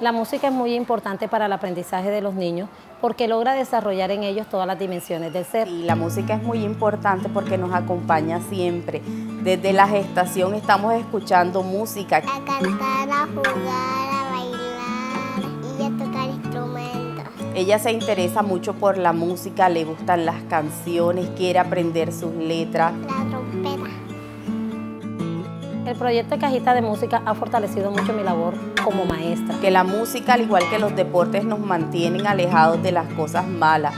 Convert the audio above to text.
La música es muy importante para el aprendizaje de los niños porque logra desarrollar en ellos todas las dimensiones del ser. Y la música es muy importante porque nos acompaña siempre. Desde la gestación estamos escuchando música. A cantar, a jugar, a bailar y a tocar instrumentos. Ella se interesa mucho por la música, le gustan las canciones, quiere aprender sus letras. El proyecto de Cajita de Música ha fortalecido mucho mi labor como maestra. Que la música, al igual que los deportes, nos mantienen alejados de las cosas malas.